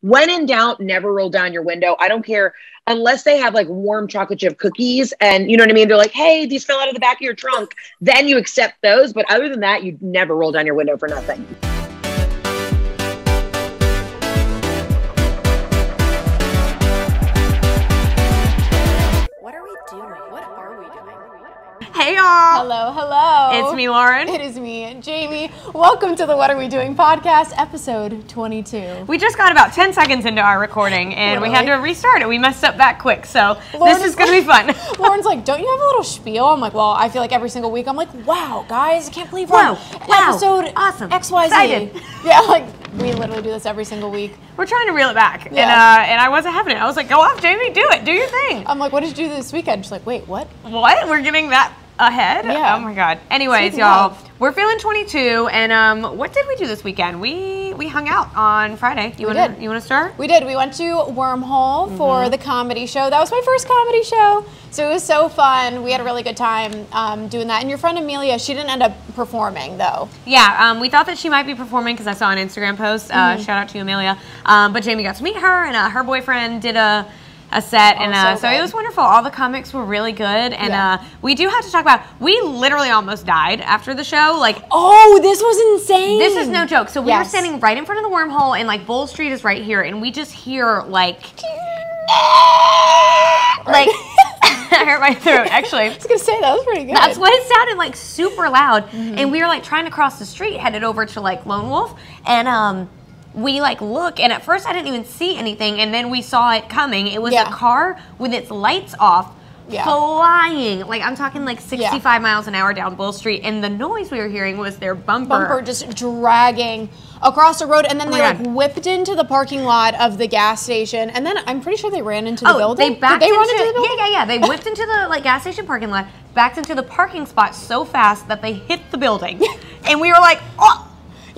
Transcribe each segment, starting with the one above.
when in doubt, never roll down your window. I don't care unless they have like warm chocolate chip cookies and you know what I mean? They're like, hey, these fell out of the back of your trunk. Then you accept those. But other than that, you never roll down your window for nothing. Hey y'all. Hello, hello. It's me, Lauren. It is me, Jamie. Welcome to the What Are We Doing podcast, episode 22. We just got about 10 seconds into our recording and we had to restart it. We messed up that quick. So Lauren this is going to be fun. Lauren's like, don't you have a little spiel? I'm like, well, I feel like every single week I'm like, wow, guys, I can't believe we're Wow, on wow, episode awesome, XYZ. excited. Yeah, like we literally do this every single week. We're trying to reel it back. And, uh, and I wasn't having it. I was like, go off, Jamie, do it. Do your thing. I'm like, what did you do this weekend? She's like, wait, what? What? We're getting that ahead? Yeah. Oh my God. Anyways, y'all, we're feeling 22. And um, what did we do this weekend? We we hung out on Friday. You wanna, did. You want to start? We did. We went to Wormhole for Mm-hmm. the comedy show. That was my first comedy show. So it was so fun. We had a really good time um, doing that. And your friend Amelia, she didn't end up performing though. Yeah, um, we thought that she might be performing because I saw an Instagram post. Uh, Mm-hmm. Shout out to Amelia. Um, but Jamie got to meet her, and uh, her boyfriend did a, a set, and Oh, uh, so so, it was wonderful. All the comics were really good, and Yeah. uh, we do have to talk about. We literally almost died after the show. Like Oh, this was insane. this is no joke. So we were standing right in front of the wormhole, and like Bull Street is right here, and we just hear like like I hurt my throat actually. I was gonna say that was pretty good. That's what it sounded like, super loud. Mm-hmm. And we were like trying to cross the street, headed over to like Lone Wolf, and um, we like look, and at first I didn't even see anything, and then we saw it coming. It was Yeah. a car with its lights off. Yeah. Flying, like I'm talking like 65 miles an hour down Bull Street, and the noise we were hearing was their bumper. bumper just dragging across the road, and then Oh they like whipped into the parking lot of the gas station, and then I'm pretty sure they ran into the Oh, building. they backed Did they run into, into the building? Yeah, yeah, yeah. They whipped into the like gas station parking lot, backed into the parking spot so fast that they hit the building, and we were like, oh.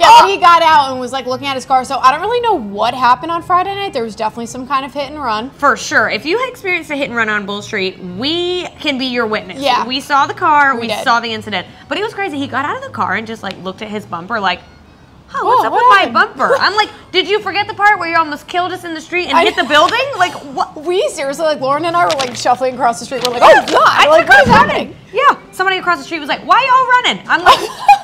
Yeah, oh! he got out and was like looking at his car. So I don't really know what happened on Friday night. There was definitely some kind of hit and run. For sure. If you had experienced a hit and run on Bull Street, we can be your witness. Yeah. We saw the car, we, did. saw the incident. But it was crazy. He got out of the car and just like looked at his bumper like, Oh, what's Whoa, up what with happened?" my bumper? I'm like, did you forget the part where you almost killed us in the street and I hit the building? Like, what? We seriously, like Lauren and I were like shuffling across the street. We're like, oh god, I like took what is off happening? Yeah. Somebody across the street was like, why y'all running? I'm like,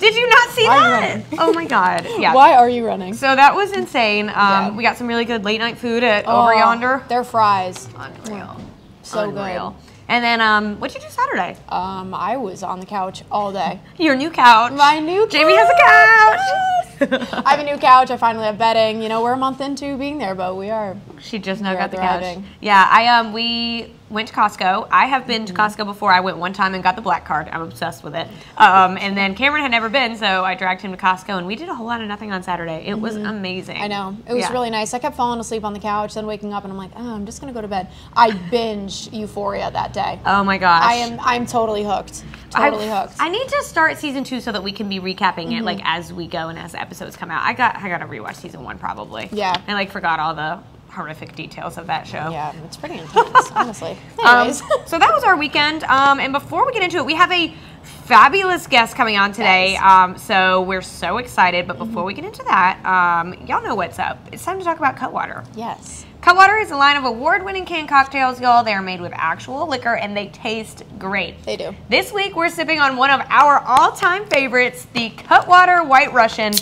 did you not see Why that? Oh my God. Yeah. Why are you running? So that was insane. Um, Yeah. We got some really good late night food at Over Oh, Yonder. Their fries, Unreal. so Unreal. And then, um, what'd you do Saturday? Um, I was on the couch all day. Your new couch. My new Jamie has a couch. I have a new couch. I finally have bedding. You know, we're a month into being there, but we are. she just now got the couch. Yeah, I um we went to Costco. I have been Mm-hmm. to Costco before. I went one time and got the black card. I'm obsessed with it. Um, and then Cameron had never been, so I dragged him to Costco, and we did a whole lot of nothing on Saturday. It was amazing. Mm-hmm. I know. It was Yeah. really nice. I kept falling asleep on the couch, then waking up, and I'm like, oh, I'm just gonna go to bed. I binge Euphoria that day. Oh my gosh. I am. I'm totally hooked. Totally I, hooked. I need to start season two so that we can be recapping it like as we go and as the episodes come out. I got I got to rewatch season one probably. Yeah. I like forgot all the horrific details of that show. yeah, it's pretty intense, honestly. Um, Anyways. so that was our weekend. Um, and before we get into it, we have a fabulous guest coming on today. Um, so we're so excited. But before we get into that, um, y'all know what's up. It's time to talk about Cutwater. yes. Cutwater is a line of award-winning canned cocktails, y'all. They are made with actual liquor and they taste great. They do. This week we're sipping on one of our all-time favorites, the Cutwater White Russian.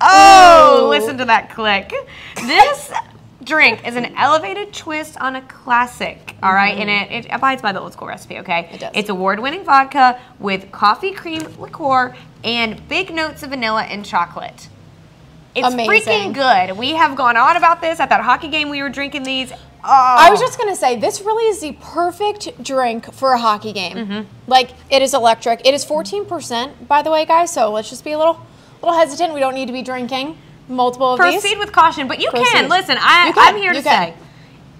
Oh, Ooh. listen to that click. This drink is an elevated twist on a classic, all right? And it, it abides by the old school recipe, okay? Mm-hmm. It does. It's award-winning vodka with coffee cream liqueur and big notes of vanilla and chocolate. It's Amazing. freaking good. We have gone on about this at that hockey game. We were drinking these. Oh, I was just gonna say this really is the perfect drink for a hockey game. Mm-hmm. Like it is electric. It is 14%, by the way, guys. So let's just be a little, little hesitant. We don't need to be drinking multiple of these. proceed these. with caution, but you can listen. I, You can, I'm here to can. say,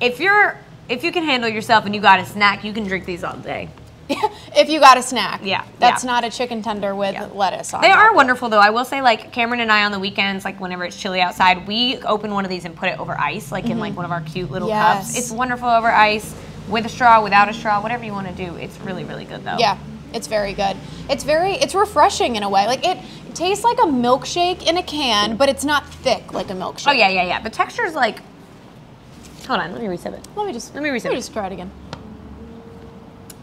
if you're if you can handle yourself and you got a snack, you can drink these all day. if you got a snack. Yeah, That's yeah. not a chicken tender with Yeah. lettuce on They are wonderful though. I will say, like Cameron and I on the weekends, like whenever it's chilly outside, we open one of these and put it over ice, like in like one of our cute little cups. Mm-hmm. Yes. It's wonderful over ice, with a straw, without a straw, whatever you want to do. It's really, really good though. Yeah, it's very good. It's very it's refreshing in a way. Like it tastes like a milkshake in a can, but it's not thick like a milkshake. Oh yeah, yeah, yeah. The texture is like. Hold on, let me reset it. Let me just Let me reset Let me just try it again.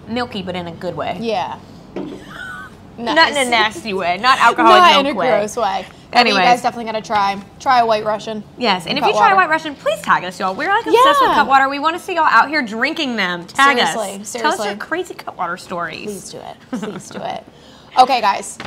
Milky, but in a good way. Yeah. Not in a nasty way. Not alcoholic Not in a way. gross way. But you guys definitely gotta try. Try a White Russian. Yes, and if you try a White Russian, please tag us, y'all. We're like obsessed with Yeah. Cutwater. We want to see y'all out here drinking them. Tag Seriously, us. Tell us your crazy Cutwater stories. Please do it. Please do it. Okay, guys.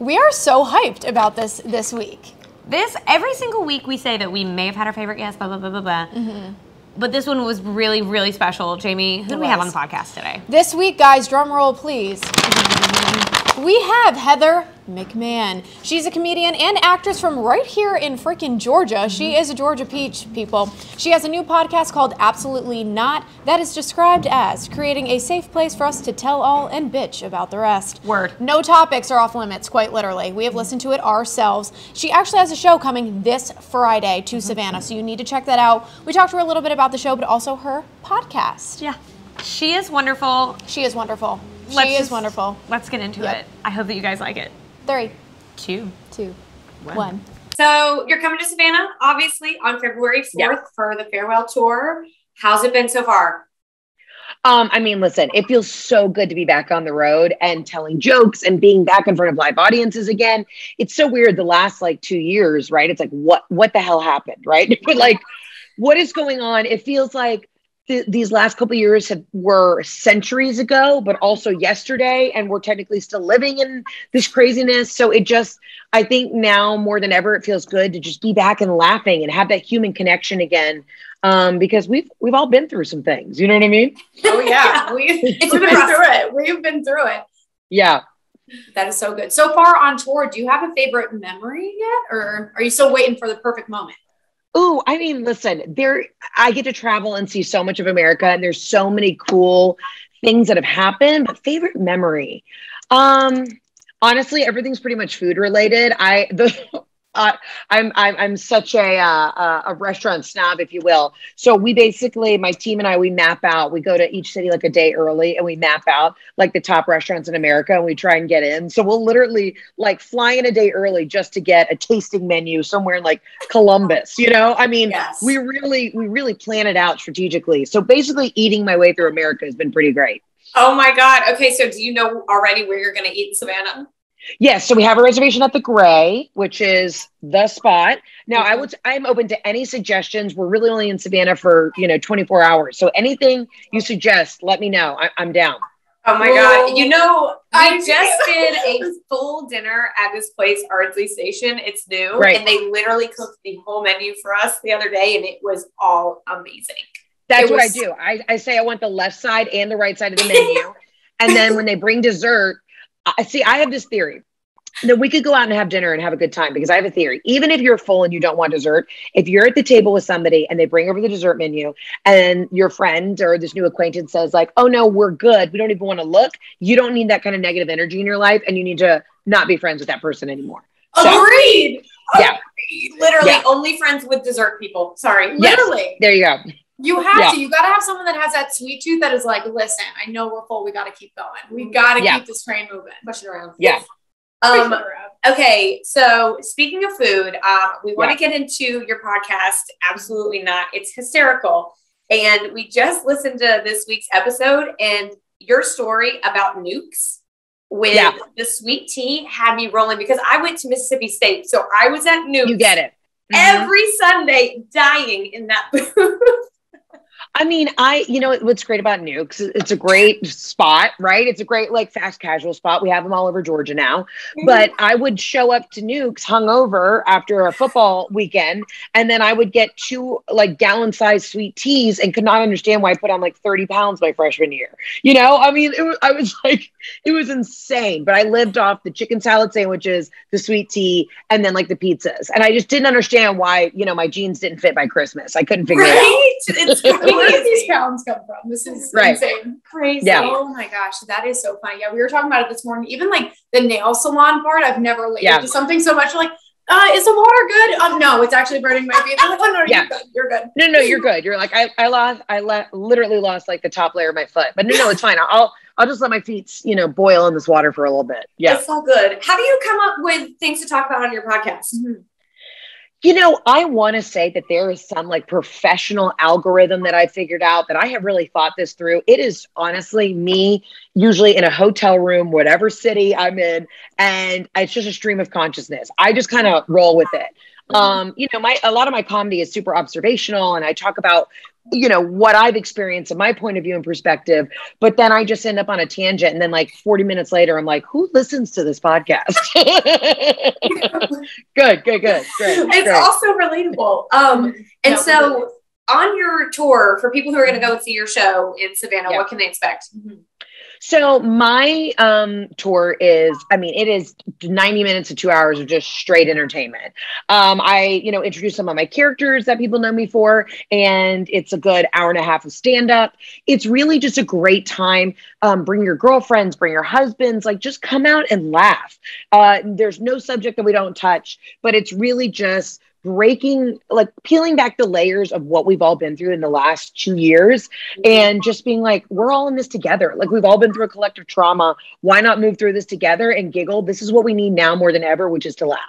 We are so hyped about this this week. This every single week we say that we may have had our favorite guest, blah blah blah blah blah. Mm-hmm. But this one was really really special. Jamie, who do we have on the podcast today? This week, guys, drum roll, please. We have Heather McMahan. She's a comedian and actress from right here in freaking Georgia. Mm-hmm. She is a Georgia peach, people. She has a new podcast called Absolutely Not that is described as creating a safe place for us to tell all and bitch about the rest. Word. No topics are off limits, quite literally. We have listened to it ourselves. She actually has a show coming this Friday to mm-hmm. Savannah, so you need to check that out. We talked to her a little bit about the show, but also her podcast. Yeah, she is wonderful. She is wonderful. Let's she is just- wonderful. Let's get into Yep. it. I hope that you guys like it. Three, Two. two, One. one. So you're coming to Savannah, obviously, on February 4th Yeah. for the farewell tour. How's it been so far? Um, I mean, listen, it feels so good to be back on the road and telling jokes and being back in front of live audiences again. It's so weird the last like two years, right? It's like what what the hell happened, right? but like, what is going on? It feels like th- these last couple years have were centuries ago, but also yesterday, and we're technically still living in this craziness. So it just, I think now more than ever, it feels good to just be back and laughing and have that human connection again. Um, because we've we've all been through some things. You know what I mean? Oh yeah, we, It's we've been been rough. through it. We've been through it. Yeah. That is so good. So far on tour, do you have a favorite memory yet, or are you still waiting for the perfect moment? Ooh, I mean, listen, there I get to travel and see so much of America, and there's so many cool things that have happened. But favorite memory, um, honestly, everything's pretty much food related. I the. Uh, I'm I'm I'm such a uh, a restaurant snob, if you will. So we basically, my team and I, we map out. We go to each city like a day early, and we map out like the top restaurants in America, and we try and get in. So we'll literally like fly in a day early just to get a tasting menu somewhere in like Columbus. You know, I mean, Yes. we really we really plan it out strategically. So basically, eating my way through America has been pretty great. Oh my God. Okay, so do you know already where you're going to eat in Savannah? Yes, so we have a reservation at the Grey, which is the spot. Now, I would I'm open to any suggestions. We're really only in Savannah for you know 24 hours, so anything you suggest, let me know. I, I'm down. Oh my Whoa. God. You know, I I just did a full dinner at this place, Ardsley Station. It's new. Right. And they literally cooked the whole menu for us the other day, and it was all amazing. That's It what I do. I, I say I want the left side and the right side of the menu, and then when they bring dessert, I see. I have this theory that we could go out and have dinner and have a good time because I have a theory. Even if you're full and you don't want dessert, if you're at the table with somebody and they bring over the dessert menu, and your friend or this new acquaintance says like, "Oh no, we're good. We don't even want to look." You don't need that kind of negative energy in your life, and you need to not be friends with that person anymore. So- Agreed. Yeah. Agreed. Literally Yeah. only friends with dessert people. Sorry. Yes. There you go. You have Yeah. to. You got to have someone that has that sweet tooth that is like, listen, I know we're full. We got to keep going. We got to Yeah. keep this train moving. Push it around. Yeah. Um, okay, so speaking of food, um, we want Yeah. to get into your podcast. Absolutely not. It's hysterical. And we just listened to this week's episode, and your story about Newk's with Yeah. the sweet tea had me rolling because I went to Mississippi State. So I was at Newk's You get it. Mhm. every Sunday dying in that booth. I mean, I, you know, what's great about Newk's, it's a great spot, right? It's a great, like, fast casual spot. We have them all over Georgia now. Mm-hmm. But I would show up to Newk's hungover after a football weekend, and then I would get two, like, gallon sized sweet teas and could not understand why I put on like 30 pounds my freshman year. You know, I mean, it was, I was like, it was insane. But I lived off the chicken salad sandwiches, the sweet tea, and then like the pizzas. And I just didn't understand why, you know, my jeans didn't fit by Christmas. I couldn't figure it out. It's Where did these crazy. pounds come from? This is Right. insane. crazy. Yeah. Oh my gosh, that is so funny. Yeah, we were talking about it this morning. Even like the nail salon part, I've never related Yeah. to something so much. Like, uh, is the water good? Um, no, it's actually burning my feet. I'm like, oh no, Yeah. you're good. You're good. No, no, you're good. You're like I, I lost, I le- literally lost like the top layer of my foot, but no, no, it's fine. I'll, I'll just let my feet, you know, boil in this water for a little bit. Yeah. It's all good. How do you come up with things to talk about on your podcast? You know, I want to say that there is some like professional algorithm that I figured out that I have really thought this through. It is honestly me, usually in a hotel room, whatever city I'm in, and it's just a stream of consciousness. I just kind of roll with it. Um, you know, my a lot of my comedy is super observational, and I talk about you know what I've experienced and my point of view and perspective. But then I just end up on a tangent, and then like 40 minutes later, I'm like, who listens to this podcast? good, good, good, great. It's great. also relatable. Um, and No, so on your tour, for people who are going to go and see your show in Savannah, Yeah. what can they expect? So my um, tour is, I mean, it is 90 minutes to two hours of just straight entertainment. Um, I, you know, introduce some of my characters that people know me for, and it's a good hour and a half of stand up. It's really just a great time. Um, bring your girlfriends, bring your husbands, like just come out and laugh. Uh, there's no subject that we don't touch, but it's really just breaking like peeling back the layers of what we've all been through in the last two years and just being like we're all in this together like we've all been through a collective trauma why not move through this together and giggle this is what we need now more than ever which is to laugh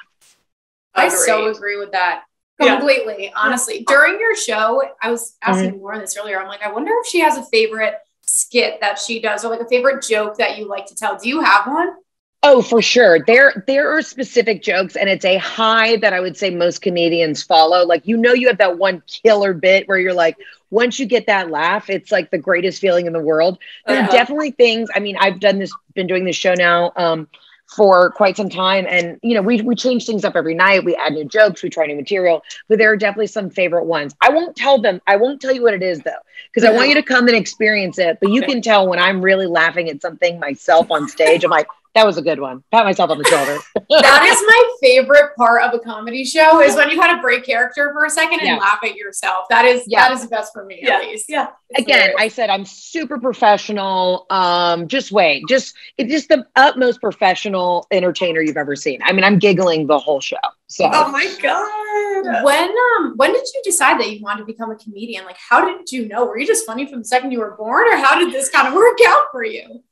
I so agree with that. Yeah. Completely, honestly. During your show, I was asking mm-hmm. Lauren this earlier. I'm like, I wonder if she has a favorite skit that she does or like a favorite joke that you like to tell. Do you have one? Oh for sure. There there are specific jokes and it's a high that i would say most comedians follow. Like you know you have that one killer bit where you're like once you get that laugh it's like the greatest feeling in the world. There are Uh-huh. definitely things i mean i've done this been doing this show now um for quite some time and you know we we change things up every night. We add new jokes we try new material but there are definitely some favorite ones. I won't tell them i won't tell you what it is though because i want you to come and experience it but you Okay. can tell when i'm really laughing at something myself on stage. I'm like that was a good one pat myself on the shoulder That is my favorite part of a comedy show is when you kind of break character for a second and Yeah. laugh at yourself. That is Yeah. that is the best for me Yeah. at least. Yeah. again i said i'm super professional um just wait just it's just the utmost professional entertainer you've ever seen i mean i'm giggling the whole show so Oh my god. When um when did you decide that you wanted to become a comedian? Like how did you know? Were you just funny from the second you were born or how did this kind of work out for you?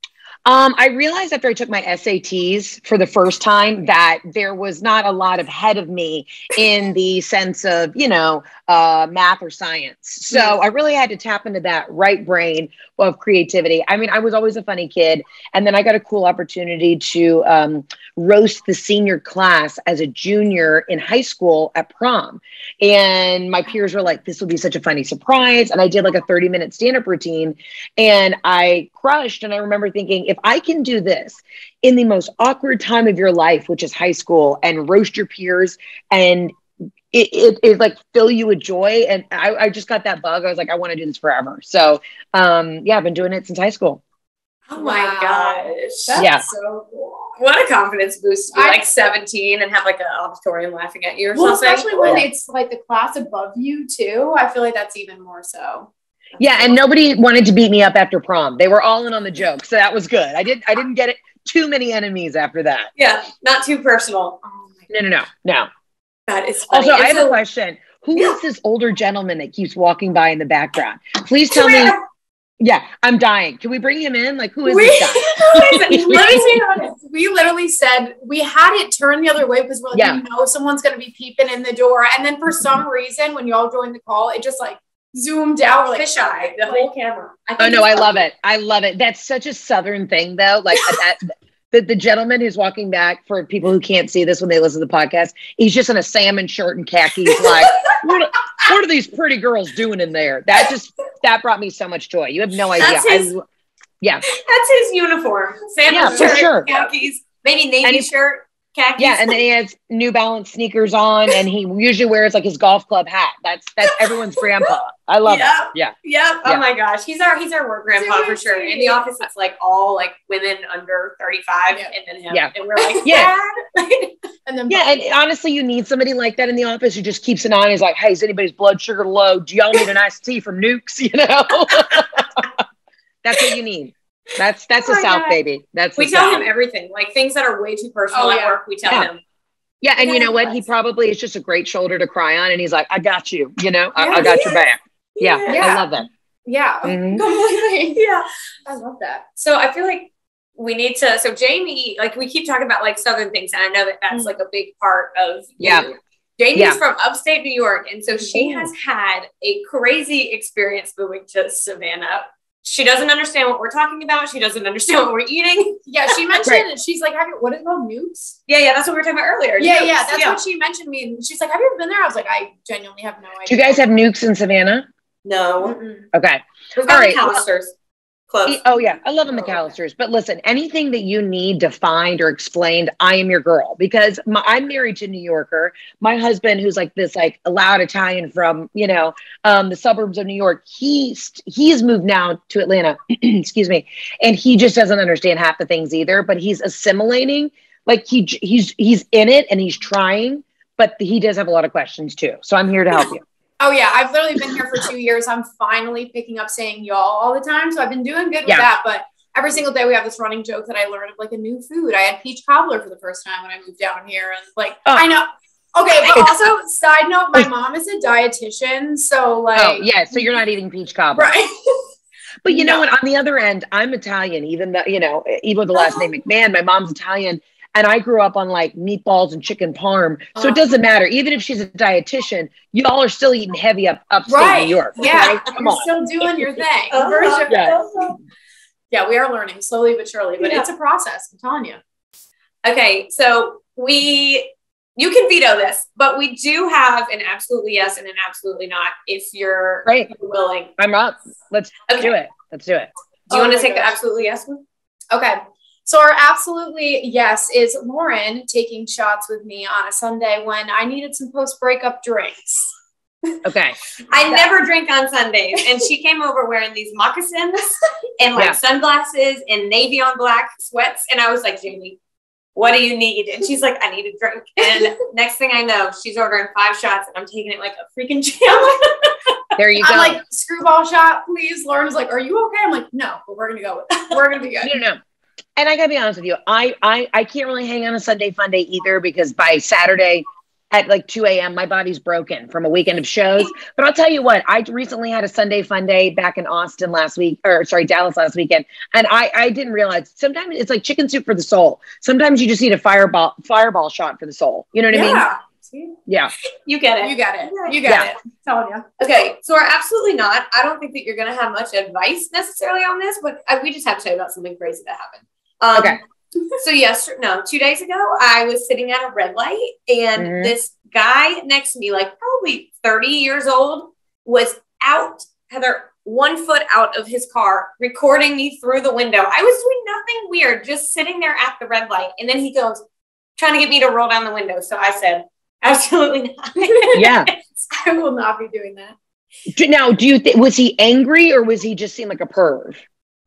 Um, I realized after I took my SATs for the first time that there was not a lot ahead of me in the sense of, you know, uh, math or science. So I really had to tap into that right brain of creativity. I mean, I was always a funny kid. And then I got a cool opportunity to um, roast the senior class as a junior in high school at prom. And my peers were like, this will be such a funny surprise. And I did like a 30 minute stand up routine and I crushed. And I remember thinking, if I can do this in the most awkward time of your life, which is high school, and roast your peers and it, it, it like fill you with joy. And I, I just got that bug. I was like, I want to do this forever. So um, yeah, I've been doing it since high school. Oh my Wow. gosh. That's Yeah. so cool. What a confidence boost to be I- like 17 and have like an auditorium laughing at you or Well, something. especially when it's like the class above you too. I feel like that's even more so. Yeah, and nobody wanted to beat me up after prom. They were all in on the joke, so that was good. I did. I didn't get it too many enemies after that. yeah, not too personal. Oh No, no, no, no. That is funny. Also, I have so- a question. Who is Yeah. this older gentleman that keeps walking by in the background? Please tell me. Yeah, I'm dying. Can we bring him in? Like, who is We- this guy? Let me be honest. We literally said we had it turned the other way because we're like, Yeah. we know someone's gonna be peeping in the door. And then for some reason, when y'all joined the call, it just like zoomed out. We're like, Fisheye, the whole camera. I Oh no, I love it. I love it. That's such a southern thing, though. Like that. The, the gentleman who's walking back for people who can't see this when they listen to the podcast, he's just in a salmon shirt and khakis. Like, what, are- what are these pretty girls doing in there? That just that brought me so much joy. You have no idea. That's his- I, yeah, That's his uniform. Sandal Yeah, for shirt, sure. khakis, maybe navy And shirt, khakis. yeah, and then he has New Balance sneakers on, and he usually wears like his golf club hat. That's that's everyone's grandpa. I love Yep. it. Yeah. Yep. Oh my gosh. He's our he's our work grandpa for sure. In the office it's like all like women under 35 Yeah. and then him. Yeah. And we're like, Yeah. And then Yeah, and honestly, you need somebody like that in the office who just keeps an eye. He's like, "Hey, is anybody's blood sugar low? Do y'all need an iced tea from Newk's?" You know, that's what you need. That's that's Oh the South, God. baby. That's we tell South. him everything. Like things that are way too personal Oh, at yeah. work, we tell Yeah. him. Yeah, and you know what? He probably is just a great shoulder to cry on, and he's like, "I got you." You know, I, Yeah, I got your back. Yeah, Yeah. I love that. Yeah, Mhm. completely. Yeah. I love that. So I feel like we need to. So Jamie, like we keep talking about like southern things, and I know that that's like a big part of Yeah. you. Jamie's Yeah. from upstate New York, and so she Ooh. has had a crazy experience moving to Savannah. She doesn't understand what we're talking about. She doesn't understand what we're eating. Yeah, she mentioned she's like, have you what is it called? Newk's? Yeah, yeah, that's what we were talking about earlier. Yeah, Newk's. yeah, that's what she mentioned to me. And she's like, Have you ever been there? I was like, I genuinely have no idea. Do you guys have Newk's in Savannah? No, Mm-mm. Okay. we've got right, well- Callisters. Close. Oh yeah, I love them Oh. McAlister's. But listen, anything that you need defined or explained, I am your girl because my, I'm married to a New Yorker. My husband, who's like this like a loud Italian from you know um, the suburbs of New York, he's he's moved now to Atlanta. excuse me, and he just doesn't understand half the things either. But he's assimilating. Like he he's he's in it and he's trying, but he does have a lot of questions too. So I'm here to help you. Oh yeah, I've literally been here for two years. I'm finally picking up saying y'all all the time, so I've been doing good with that. But every single day we have this running joke that I learned of like a new food. I had peach cobbler for the first time when I moved down here, and like Oh. I know. Okay, but also side note, my mom is a dietitian, so oh, like Oh yeah, so you're not eating peach cobbler. right. But you know No. what? On the other end, I'm Italian, even though, you know, even with the last name oh. McMahan, my mom's Italian. And I grew up on like meatballs and chicken parm. So Uh. it doesn't matter. Even if she's a dietitian, y'all are still eating heavy up upstate Right. New York. Yeah, okay? Come you're on. still doing your thing. Uh-huh. For. Yeah. Yeah, we are learning slowly but surely, but Yeah. it's a process. I'm telling you. Okay, so we you can veto this, but we do have an absolutely yes and an absolutely not if you're Great. willing. I'm up. Let's Okay. do it. Let's do it. Do you Oh want to my take the absolutely yes one? Okay. So our absolutely yes is Lauren taking shots with me on a Sunday when I needed some post breakup drinks. Okay. I never drink on Sundays, and she came over wearing these moccasins and like Yeah. sunglasses and navy on black sweats, and I was like, Jamie, what do you need? And she's like, I need a drink. And next thing I know, she's ordering five shots, and I'm taking it like a freaking champ. There you go. I'm like, screwball shot, please. Lauren's like, Are you okay? I'm like, No, but we're gonna go with it. We're gonna be good. no, no. And I gotta be honest with you, I, I I can't really hang on a Sunday fun day either because by Saturday at like 2 a.m. my body's broken from a weekend of shows. But I'll tell you what, I recently had a Sunday fun day back in Austin last week, or sorry, Dallas last weekend, and I I didn't realize sometimes it's like chicken soup for the soul. Sometimes you just need a fireball fireball shot for the soul. You know what I mean? Yeah. Yeah. you get it. You got it. You got Yeah. it. I'm telling you. Okay, so we're absolutely not. I don't think that you're going to have much advice necessarily on this, but we just have to tell you about something crazy that happened. Um, Okay. So yes, no, two days ago, I was sitting at a red light, and Mhm. this guy next to me, like probably 30 years old, was out, Heather, one foot out of his car, recording me through the window. I was doing nothing weird, just sitting there at the red light, and then he goes, trying to get me to roll down the window. So I said, absolutely not. Yeah. I will not be doing that. Now, do you think was he angry or was he just seem like a perv?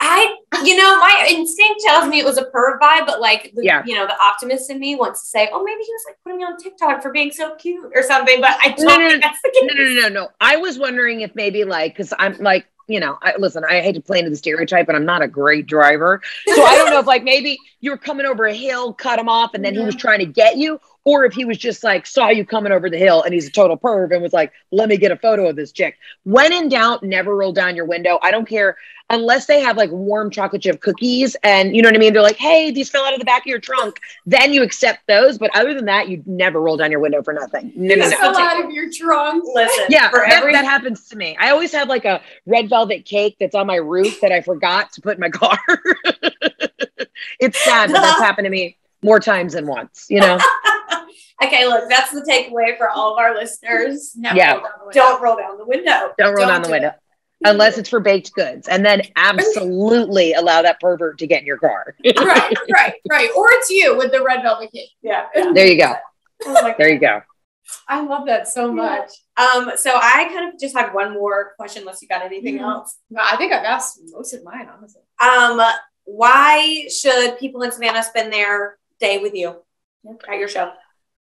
I, you know, my instinct tells me it was a perv vibe, but like, the, Yeah. you know, the optimist in me wants to say, oh, maybe he was like putting me on TikTok for being so cute or something, but I don't No, no, think that's the case. No, no, no, no, no. I was wondering if maybe like, because I'm like, you know, I listen, I hate to play into the stereotype, but I'm not a great driver. So I don't know if like maybe you were coming over a hill, cut him off, and then he mm-hmm. was trying to get you, or if he was just like saw you coming over the hill and he's a total perv and was like, let me get a photo of this chick. When in doubt, never roll down your window. I don't care unless they have like warm chocolate chip cookies and you know what I mean? They're like, hey, these fell out of the back of your trunk. Then you accept those. But other than that, you never roll down your window for nothing. No, no, no. fell out of your trunk. Listen, Yeah, for that, every that happens to me. I always have like a red velvet cake that's on my roof that I forgot to put in my car. it's sad, but that's happened to me more times than once, you know? okay, look, that's the takeaway for all of our listeners. Never Yeah. roll down the window. Don't roll down the window. Don't roll Don't down the do window. Unless it's for baked goods. And then absolutely allow that pervert to get in your car. right, right, right. Or it's you with the red velvet cake. Yeah. there you go. Oh There you go. I love that so much. Um, so I kind of just had one more question, unless you got anything Mhm. else. No, I think I've asked most of mine, honestly. Um, why should people in Savannah spend their day with you at your show?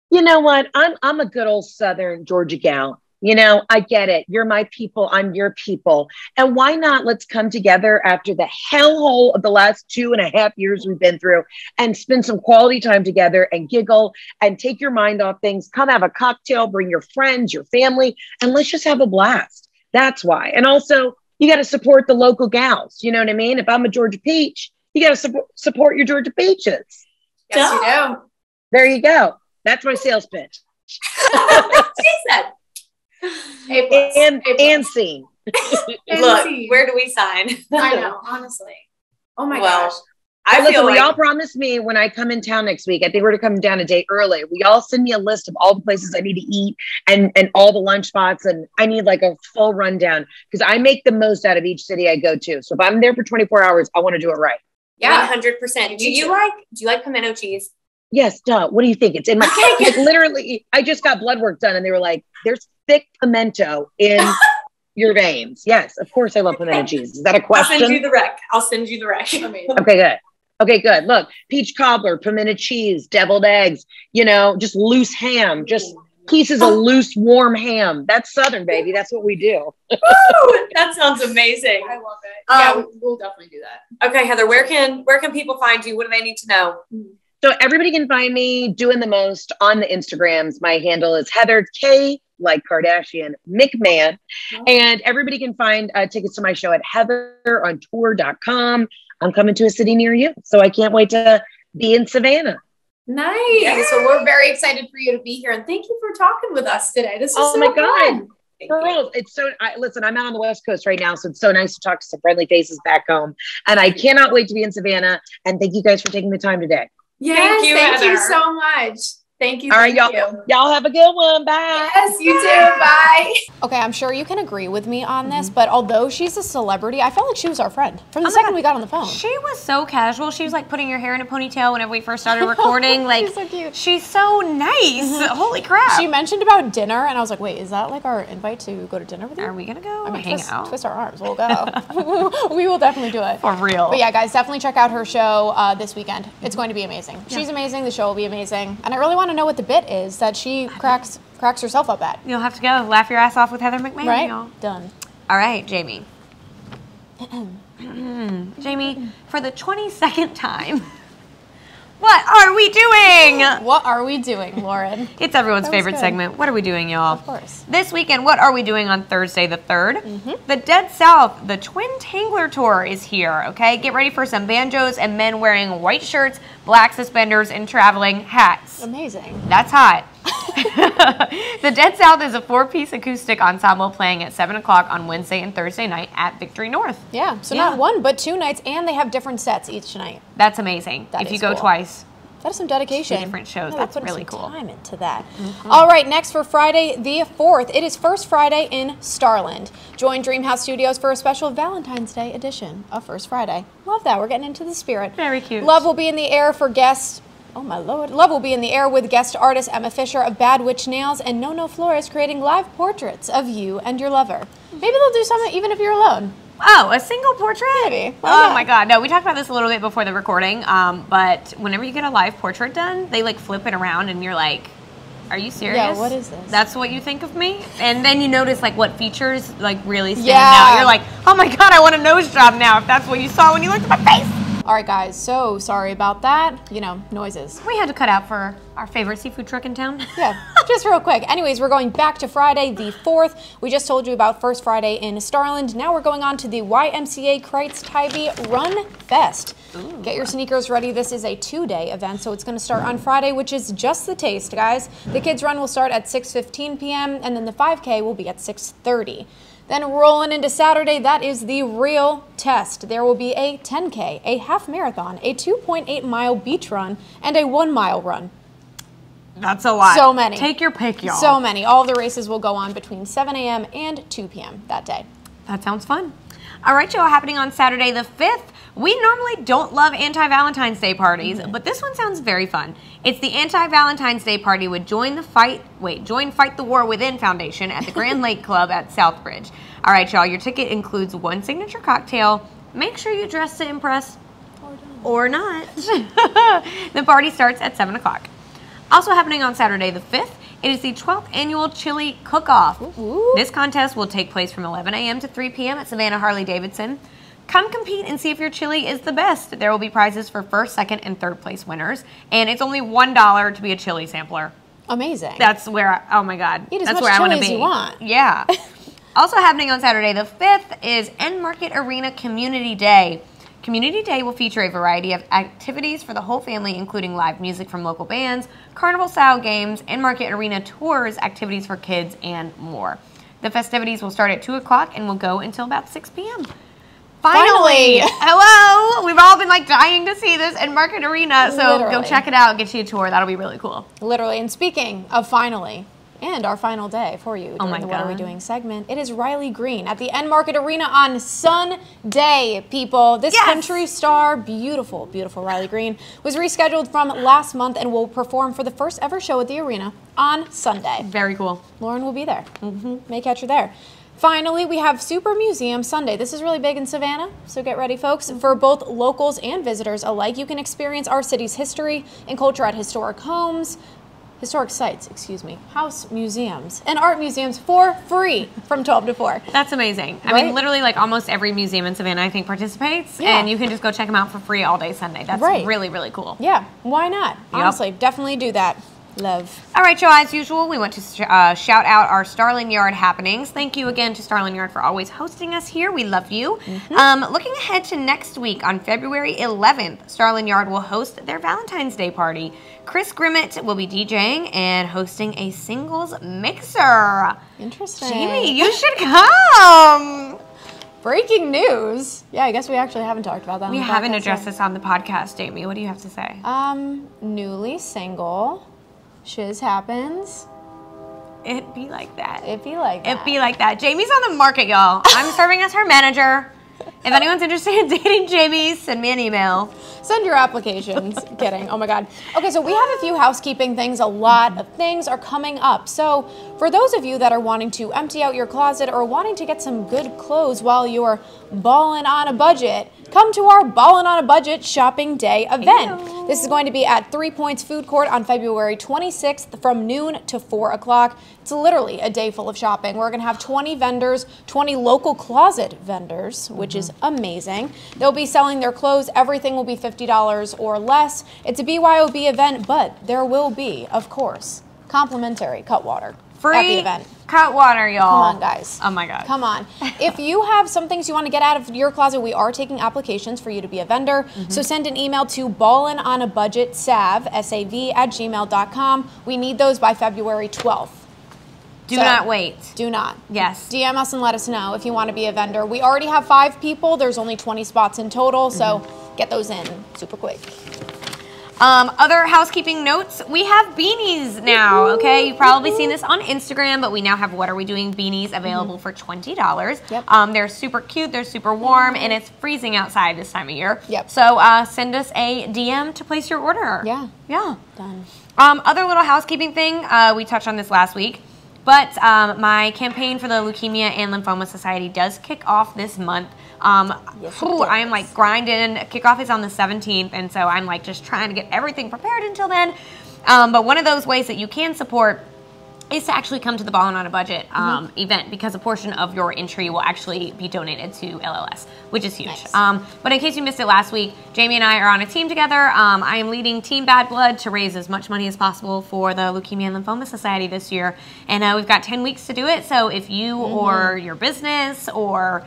You know what? I'm I'm a good old Southern Georgia gal. You know, I get it. You're my people. I'm your people. And why not? Let's come together after the hellhole of the last two and a half years we've been through and spend some quality time together and giggle and take your mind off things. Come have a cocktail, bring your friends, your family, and let's just have a blast. That's why. And also, you got to support the local gals. You know what I mean? If I'm a Georgia Peach, you got to support support your Georgia Peaches. Yes, you do. There you go. That's my sales pitch. she said, A plus. And A plus. and scene. And "Look, see. where do we sign?" I know, honestly. Oh my Well, gosh. I Listen, feel like y'all promised me when I come in town next week? I think we're to come down a day early. Will y'all send me a list of all the places I need to eat and and all the lunch spots? And I need like a full rundown because I make the most out of each city I go to. So if I'm there for 24 hours, I want to do it right. Yeah. 100. percent Do you like do you like pimento cheese? Yes, duh. What do you think? It's in my like literally. I just got blood work done, and they were like, "There's thick pimento in your veins." Yes, of course I love pimento cheese. Is that a I'll send you the rec. I'll send you the rec. Amazing. Okay, good. Okay, good. Look, peach cobbler, pimento cheese, deviled eggs. You know, just loose ham, just pieces of loose, warm ham. That's Southern, baby. That's what we do. Woo! that sounds amazing. I love it. yeah, Um, we- we'll definitely do that. Okay, Heather, where can where can people find you? What do they need to know? So everybody can find me doing the most on the Instagrams. My handle is Heather K, like Kardashian, McMahan. And everybody can find uh, tickets to my show at heatherontour.com. I'm coming to a city near you. So I can't wait to be in Savannah. Nice. So we're very excited for you to be here, and thank you for talking with us today. This is Oh so my God. fun. Thank you. Girls, it's so I, listen. I'm out on the West Coast right now, so it's so nice to talk to some friendly faces back home, and I cannot wait to be in Savannah. And thank you guys for taking the time today. Yes, Thank you, thank you so much. Thank you. All right, y'all. you. Y'all have a good one. Bye. Yes, you too. Bye. Okay, I'm sure you can agree with me on this, but although she's a celebrity, I felt like she was our friend from the Oh second God. we got on the phone. She was so casual. She was like putting her hair in a ponytail whenever we first started recording. Like She's so cute. she's so nice. Holy crap! She mentioned about dinner, and I was like, "Wait, is that like our invite to go to dinner with you?" Are we gonna go I mean, hang twist, out twist our arms. We'll go. we will definitely do it. for real? But yeah, guys, definitely check out her show uh, this weekend. It's going to be amazing. She's amazing. The show will be amazing, and I really want to know what the bit is that she cracks cracks herself up at. You'll have to go laugh your ass off with Heather McMahan. Right? y'all. Done. All right, Jamie. Jamie, for the 22nd time, what are we doing? What are we doing, Lauren? It's everyone's favorite good. segment. What are we doing, y'all? Of course. This weekend, what are we doing on Thursday the 3rd? Mm-hmm. The Dead South, the Twin Tangler Tour is here, okay? Get ready for some banjos and men wearing white shirts, black suspenders, and traveling hats. Amazing. That's hot. the Dead South is a four piece acoustic ensemble playing at 7 o'clock on Wednesday and Thursday night at Victory North. Yeah. So Yeah. not one, but two nights, and they have different sets each night. That's amazing. That if you go cool. twice. That is some dedication. Two different shows. we're That's really cool. Time into that. Mm-hmm. All right, next for Friday the fourth, it is First Friday in Starland. Join Dreamhouse Studios for a special Valentine's Day edition of First Friday. Love that. We're getting into the spirit. Very cute. Love will be in the air for guests. Oh my lord. Love will be in the air with guest artist Emma Fisher of Bad Witch Nails and No No Flores creating live portraits of you and your lover. Maybe they'll do something even if you're alone. Oh, a single portrait? Maybe. Why Oh not? my god. No, we talked about this a little bit before the recording. Um, but whenever you get a live portrait done, they like flip it around and you're like, are you serious? Yeah, what is this? That's what you think of me? And then you notice like what features like really stand Yeah. out. You're like, oh my god, I want a nose job now if that's what you saw when you looked at my face. All right, guys. So sorry about that. You know, noises. We had to cut out for our favorite seafood truck in town. Yeah, just real quick. Anyways, we're going back to Friday the 4th. We just told you about First Friday in Starland. Now we're going on to the YMCA Critz Tybee Run Fest. Ooh. Get your sneakers ready. This is a two-day event, so it's going to start on Friday, which is just the taste, guys. The kids' run will start at 6:15 p.m. and then the 5K will be at 6:30. Then rolling into Saturday, that is the real test. There will be a 10K, a half marathon, a 2.8 mile beach run, and a one mile run. That's a lot. So many. Take your pick, y'all. So many. All the races will go on between 7 a.m. and 2 p.m. that day. That sounds fun. All right, y'all, happening on Saturday the 5th. We normally don't love anti Valentine's Day parties, mm-hmm. but this one sounds very fun. It's the anti Valentine's Day party with Join the Fight, wait, Join Fight the War Within Foundation at the Grand Lake Club at Southbridge. All right, y'all, your ticket includes one signature cocktail. Make sure you dress to impress or not. the party starts at 7 o'clock. Also happening on Saturday the 5th, it is the 12th annual Chili Cook-Off. This contest will take place from 11 a.m. to 3 p.m. at Savannah Harley Davidson. Come compete and see if your chili is the best. There will be prizes for first, second, and third place winners, and it's only one dollar to be a chili sampler. Amazing. That's where, I, oh my god, Eat as that's much where I want to be. you want. Yeah. Also happening on Saturday the 5th is Enmarket Arena Community Day. Community Day will feature a variety of activities for the whole family, including live music from local bands, carnival style games, and Market Arena tours, activities for kids, and more. The festivities will start at 2 o'clock and will go until about 6 p.m. Finally! Finally. Hello! We've all been like dying to see this Enmarket Arena, so go check it out, get you a tour. That'll be really cool. Literally. And speaking of finally, and our final day for you during Oh my the What Are We Doing segment, it is Riley Green at the Enmarket Arena on Sunday, people. This Yes! country star, beautiful, beautiful Riley Green, was rescheduled from last month and will perform for the first ever show at the arena on Sunday. Very cool. Lauren will be there. Mm-hmm. May catch her there. Finally, we have Super Museum Sunday. This is really big in Savannah, so get ready, folks. For both locals and visitors alike, you can experience our city's history and culture at historic homes, historic sites, excuse me, house museums, and art museums for free from 12 to 4. That's amazing. I mean, literally, like almost every museum in Savannah, I think, participates, Yeah. and you can just go check them out for free all day Sunday. That's Right. really, really cool. Yeah, why not? Yep. Honestly, definitely do that. Love. All right, Joe, as usual, we want to sh- uh, shout out our Starland Yard happenings. Thank you again to Starland Yard for always hosting us here. We love you. Um, looking ahead to next week on February 11th, Starland Yard will host their Valentine's Day party. Chris Grimmett will be DJing and hosting a singles mixer. Interesting. Jamie, you should come. Breaking news. Yeah, I guess we actually haven't talked about that. We haven't addressed yet. this on the podcast, Jamie. What do you have to say? Um, newly single. Shiz happens. It'd be like that. It'd be like that. It'd be like that. Jamie's on the market, y'all. I'm serving as her manager. If anyone's interested in dating Jamie, send me an email. Send your applications. Kidding. Oh my God. Okay, so we have a few housekeeping things. A lot of things are coming up. So, for those of you that are wanting to empty out your closet or wanting to get some good clothes while you're balling on a budget, come to our Ballin' on a Budget Shopping Day event. This is going to be at Three Points Food Court on February 26th from noon to 4 o'clock. It's literally a day full of shopping. We're going to have 20 vendors, 20 local closet vendors, which is mm-hmm. amazing. They'll be selling their clothes. Everything will be $50 or less. It's a BYOB event, but there will be, of course, complimentary Cutwater Free at the event. Cutwater, y'all. Come on, guys. Oh my God. Come on. if you have some things you want to get out of your closet, we are taking applications for you to be a vendor. Mm-hmm. So send an email to ballin on a budget sav, at gmail.com. We need those by February 12th. Do So- not wait. Do not. Yes. DM us and let us know if you want to be a vendor. We already have five people. There's only 20 spots in total, so Mm-hmm. get those in super quick. Um, other housekeeping notes: we have beanies now. Okay, you've probably seen this on Instagram, but we now have "What Are We Doing" beanies available for twenty dollars. Yep. Um, they're super cute. They're super warm, and it's freezing outside this time of year. Yep. So uh, send us a DM to place your order. Yeah. Yeah. Done. Um, other little housekeeping thing, uh, we touched on this last week, but um, my campaign for the Leukemia and Lymphoma Society does kick off this month. Um, Yes, I am like grinding. Kickoff is on the 17th, and so I'm like just trying to get everything prepared until then. Um, but one of those ways that you can support is to actually come to the Ballin' on a Budget um, Mm-hmm. event because a portion of your entry will actually be donated to LLS, which is huge. Nice. Um, but in case you missed it last week, Jamie and I are on a team together. Um, I am leading Team Bad Blood to raise as much money as possible for the Leukemia and Lymphoma Society this year. And uh, we've got 10 weeks to do it. So if you Mm-hmm. or your business or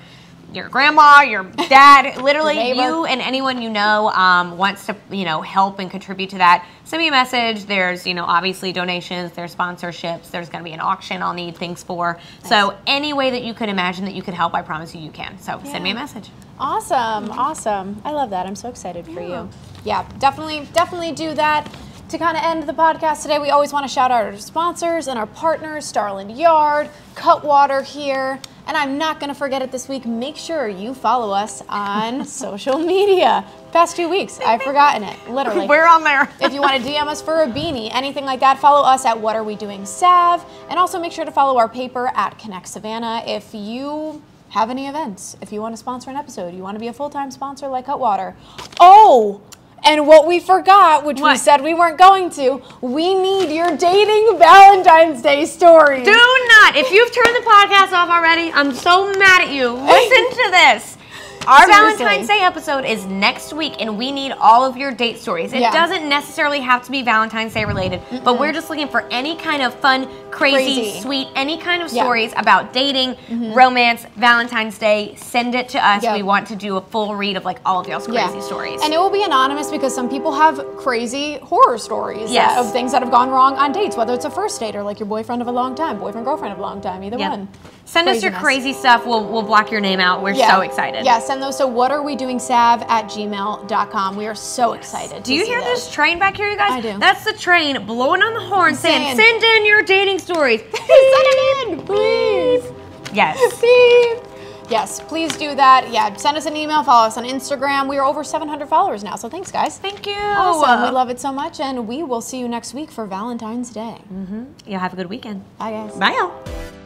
your grandma, your dad, literally Your you and anyone you know um, wants to, you know, help and contribute to that, send me a message. There's, you know, obviously donations, there's sponsorships, there's going to be an auction I'll need things for. So any way that you could imagine that you could help, I promise you you can. So send me a message. Awesome, awesome. I love that. I'm so excited for you. Yeah, definitely, definitely do that. To kind of end the podcast today, we always want to shout out our sponsors and our partners, Starland Yard, Cutwater here. And I'm not going to forget it this week. Make sure you follow us on social media. Past two weeks, I've forgotten it, literally. We're on there. if you want to DM us for a beanie, anything like that, follow us at What Are We Doing Sav. And also make sure to follow our paper at Connect Savannah. If you have any events, if you want to sponsor an episode, you want to be a full time sponsor like Cutwater. Oh! And what we forgot, which we said we weren't going to, we need your dating Valentine's Day stories. Do not. If you've turned the podcast off already, I'm so mad at you. Listen to this. Our Valentine's Day episode is next week, and we need all of your date stories. It Yeah. doesn't necessarily have to be Valentine's Day related, but we're just looking for any kind of fun, crazy, Crazy. sweet, any kind of Yeah. stories about dating, mm-hmm. romance, Valentine's Day. Send it to us. Yep. We want to do a full read of like all of y'all's crazy stories. And it will be anonymous because some people have crazy horror stories Yes. that- of things that have gone wrong on dates, whether it's a first date or like your boyfriend of a long time, boyfriend, girlfriend of a long time, either Yep. one. Send us your crazy stuff. We'll we'll block your name out. We're so excited. Yeah, send those. So what are we doing sav at gmail.com. We are so excited. Do you hear this train back here, you guys? I do. That's the train blowing on the horn saying, send in your dating stories. Send it in, please. yes. Please. Yes, please do that. Yeah, send us an email, follow us on Instagram. We are over 700 followers now, so thanks, guys. Thank you. Awesome. We love it so much, and we will see you next week for Valentine's Day. Mm-hmm. Y'all have a good weekend. Bye, guys. Bye, y'all.